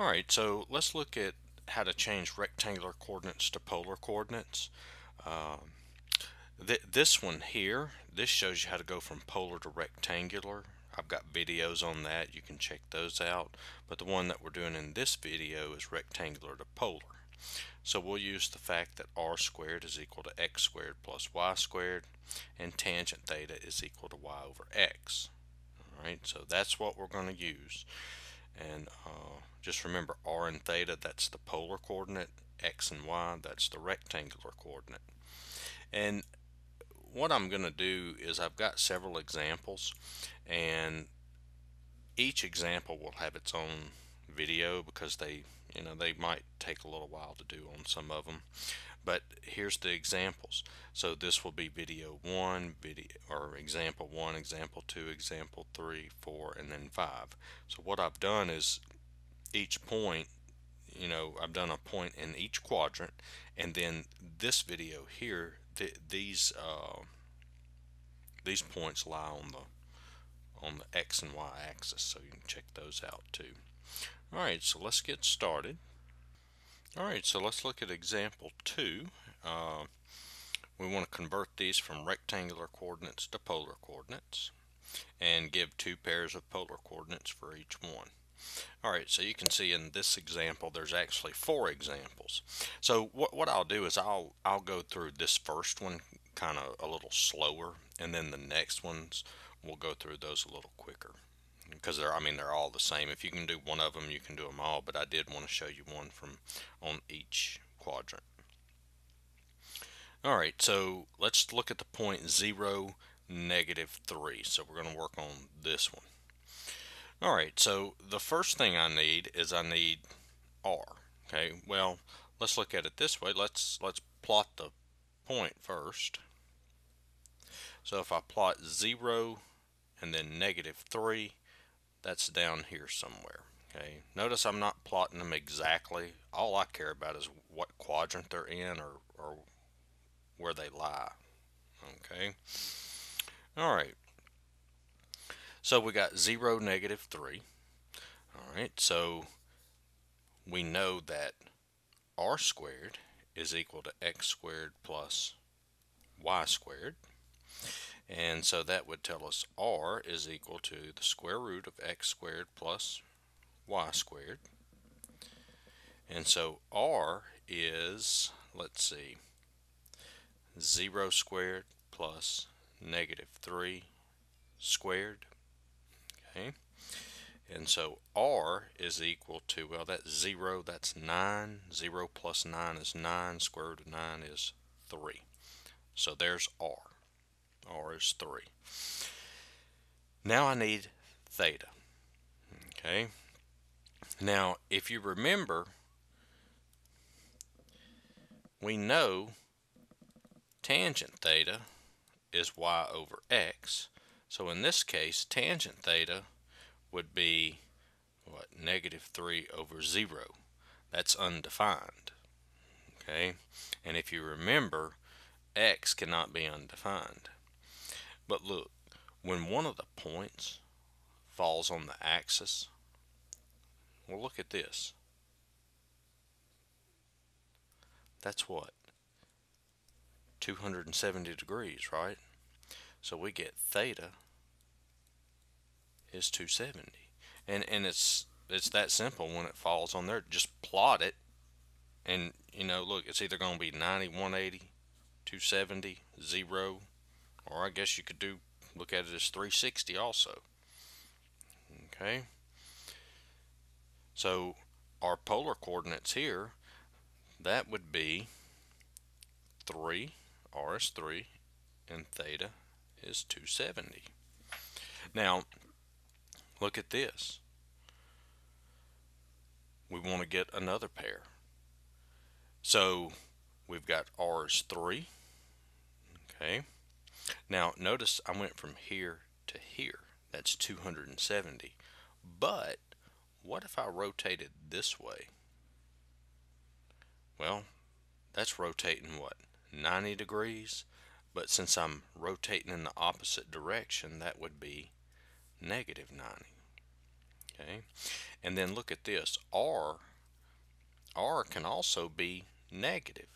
Alright, so let's look at how to change rectangular coordinates to polar coordinates. Um, th this one here, this shows you how to go from polar to rectangular. I've got videos on that, you can check those out. But the one that we're doing in this video is rectangular to polar. So we'll use the fact that r squared is equal to x squared plus y squared and tangent theta is equal to y over x. Alright, so that's what we're going to use. And uh, just remember r and theta, that's the polar coordinate, x and y, that's the rectangular coordinate. And what I'm going to do is I've got several examples and each example will have its own video because they you know they might take a little while to do on some of them but here's the examples. So this will be video 1 video or example 1 example 2 example 3 4 and then 5 so what I've done is each point you know I've done a point in each quadrant and then this video here th these uh, these points lie on the on the X and Y axis so you can check those out too. Alright so let's get started alright so let's look at example 2 uh, we want to convert these from rectangular coordinates to polar coordinates and give two pairs of polar coordinates for each one. Alright, so you can see in this example there's actually four examples. So what, what I'll do is I'll, I'll go through this first one kind of a little slower and then the next ones we'll go through those a little quicker because they're I mean they're all the same if you can do one of them you can do them all but I did want to show you one from on each quadrant alright so let's look at the point 0 negative 3 so we're going to work on this one Alright, so the first thing I need is I need R. Okay, well, let's look at it this way. Let's let's plot the point first. So if I plot 0 and then negative 3, that's down here somewhere. Okay, notice I'm not plotting them exactly. All I care about is what quadrant they're in or, or where they lie. Okay, all right. So we got 0, negative 3. Alright, so we know that r squared is equal to x squared plus y squared. And so that would tell us r is equal to the square root of x squared plus y squared. And so r is, let's see, 0 squared plus negative 3 squared Okay. And so R is equal to, well, that's 0, that's 9. 0 plus 9 is 9. Square root of 9 is 3. So there's R. R is 3. Now I need theta. Okay. Now, if you remember, we know tangent theta is y over x. So in this case, tangent theta would be what negative 3 over 0. That's undefined. Okay, and if you remember, x cannot be undefined. But look, when one of the points falls on the axis, well look at this. That's what? 270 degrees, right? So we get theta is 270. And and it's it's that simple when it falls on there. Just plot it and you know, look, it's either going to be 90, 180, 270, 0, or I guess you could do look at it as 360 also. Okay? So our polar coordinates here, that would be 3, r is 3, and theta is 270. Now, look at this. We want to get another pair. So we've got R is 3. Okay. Now notice I went from here to here. That's 270. But what if I rotated this way? Well, that's rotating what? 90 degrees? But since I'm rotating in the opposite direction, that would be negative 90. Okay, and then look at this. R, R can also be negative.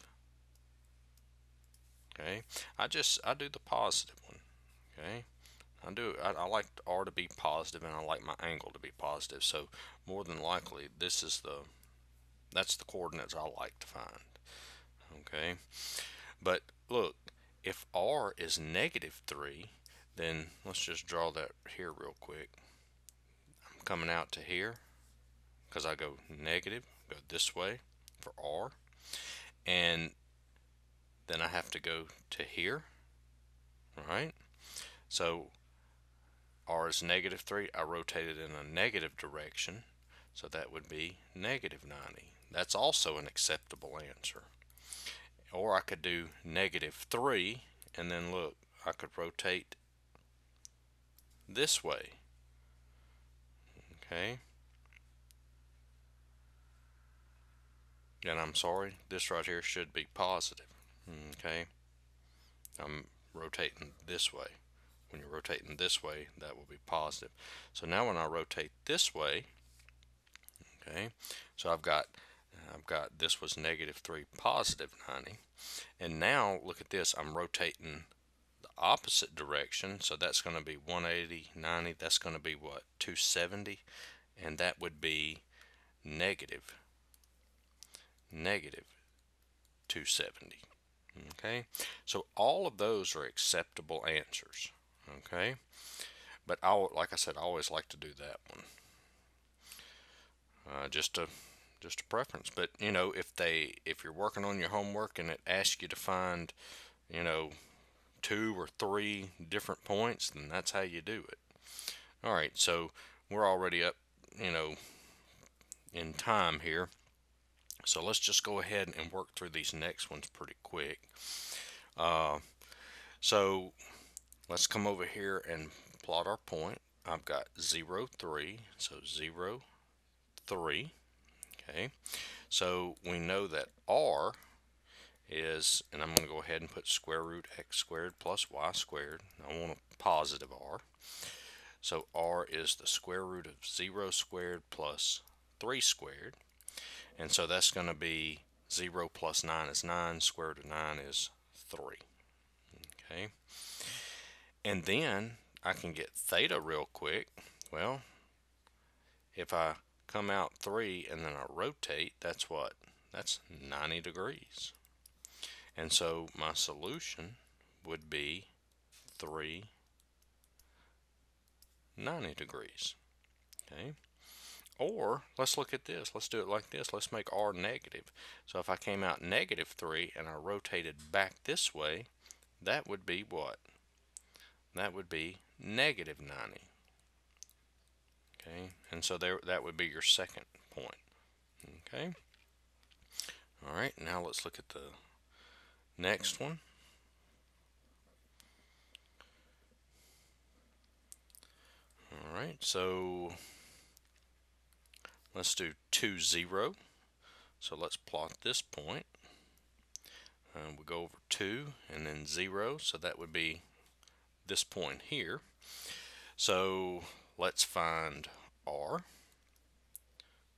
Okay, I just I do the positive one. Okay, I do I, I like R to be positive and I like my angle to be positive. So more than likely this is the that's the coordinates I like to find. Okay, but look, if R is negative 3, then let's just draw that here real quick. I'm coming out to here because I go negative, go this way for R, and then I have to go to here, right? So R is negative 3, I rotate it in a negative direction, so that would be negative 90. That's also an acceptable answer. Or I could do negative 3 and then look, I could rotate this way. Okay. And I'm sorry, this right here should be positive. Okay. I'm rotating this way. When you're rotating this way, that will be positive. So now when I rotate this way, okay, so I've got I've got this was negative 3 positive 90 and now look at this I'm rotating the opposite direction so that's going to be 180 90 that's going to be what 270 and that would be negative negative 270 okay so all of those are acceptable answers okay but I like I said I always like to do that one uh, just a just a preference. But you know, if they if you're working on your homework and it asks you to find, you know, two or three different points, then that's how you do it. All right, so we're already up, you know, in time here. So let's just go ahead and work through these next ones pretty quick. Uh, so let's come over here and plot our point. I've got 0, 3, so 0, 3. Okay, so we know that r is, and I'm going to go ahead and put square root x squared plus y squared. I want a positive r. So r is the square root of 0 squared plus 3 squared. And so that's going to be 0 plus 9 is 9, square root of 9 is 3. Okay. And then I can get theta real quick. Well, if I come out 3 and then I rotate, that's what? That's 90 degrees. And so my solution would be 3 90 degrees. Okay. Or let's look at this. Let's do it like this. Let's make r negative. So if I came out negative 3 and I rotated back this way, that would be what? That would be negative 90. Okay, and so there that would be your second point. Okay. All right, now let's look at the next one. All right, so let's do 2, 0. So let's plot this point. Uh, we go over 2 and then 0, so that would be this point here. So let's find r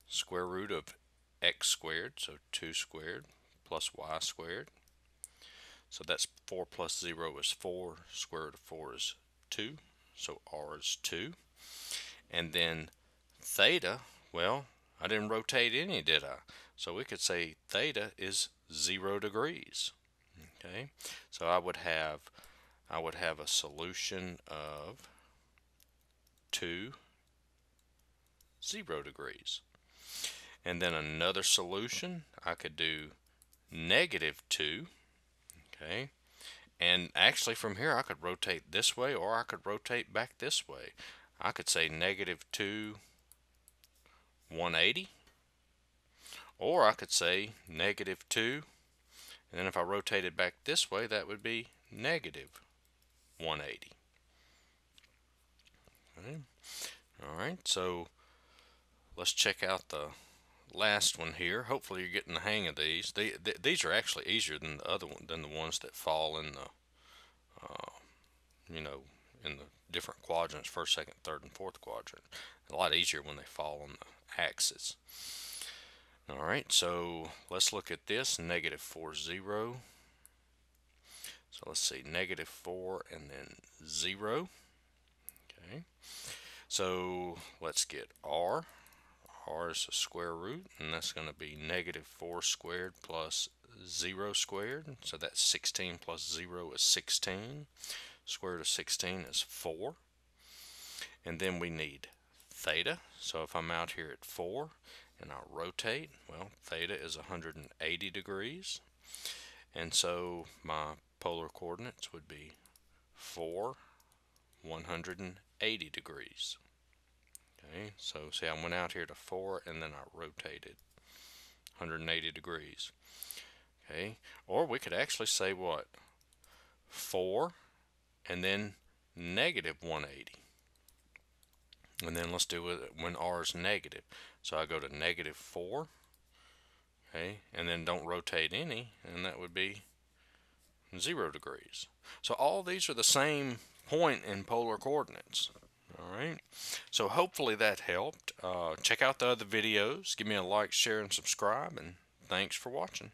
square root of x squared so 2 squared plus y squared so that's 4 plus 0 is 4 square root of 4 is 2 so r is 2 and then theta well I didn't rotate any did I so we could say theta is 0 degrees okay so I would have I would have a solution of 2, 0 degrees. And then another solution, I could do negative 2, okay? And actually from here I could rotate this way or I could rotate back this way. I could say negative 2, 180. Or I could say negative 2, and then if I rotated back this way, that would be negative 180. Okay. All right, so let's check out the last one here. Hopefully you're getting the hang of these. These are actually easier than the other one, than the ones that fall in the, uh, you know, in the different quadrants, first, second, third, and fourth quadrant. A lot easier when they fall on the axis. All right, so let's look at this, negative 4, 0. So let's see, negative 4 and then 0. Okay, so let's get r. r is a square root, and that's going to be negative 4 squared plus 0 squared. So that's 16 plus 0 is 16. Square root of 16 is 4. And then we need theta. So if I'm out here at 4 and I rotate, well, theta is 180 degrees. And so my polar coordinates would be 4, 180 degrees. Okay, so see I went out here to 4 and then I rotated 180 degrees. Okay, or we could actually say what? 4 and then negative 180. And then let's do it when r is negative. So I go to negative 4, okay, and then don't rotate any, and that would be 0 degrees. So all these are the same point in polar coordinates. All right, so hopefully that helped. Uh, check out the other videos. Give me a like, share, and subscribe, and thanks for watching.